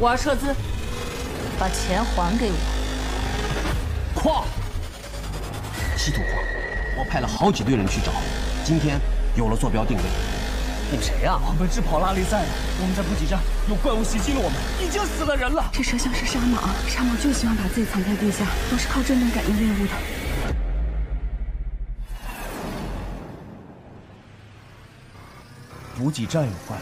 我要撤资，把钱还给我。矿，稀土矿，我派了好几队人去找，今天有了坐标定位。你们谁呀？我们是跑拉力赛的，我们在补给站有怪物袭击了我们，已经死了人了。这蛇像是沙蟒，沙蟒就喜欢把自己藏在地下，都是靠震动感应猎物的。补给站有怪物，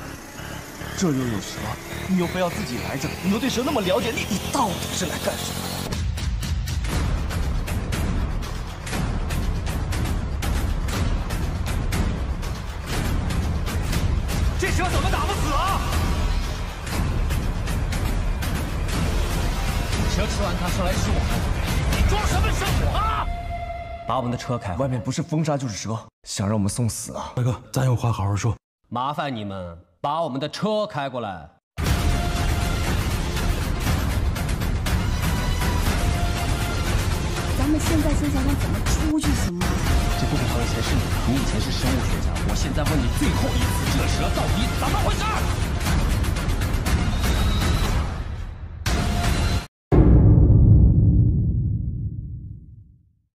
这又有蛇，你又非要自己来这，你又对蛇那么了解，你你到底是来干什么？这蛇怎么打不死啊？蛇吃完它，是来吃我们。你装什么圣火啊？把我们的车开，外面不是风沙就是蛇，想让我们送死啊！大哥，咱有话好好说。麻烦你们把我们的车开过来。咱们现在先想想怎么出去，行吗？这不可能以前是你，你以前是生物学家，我现在问你最后一次，这蛇到底怎么回事？